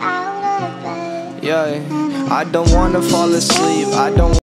i. Yeah, I don't wanna fall asleep. I don't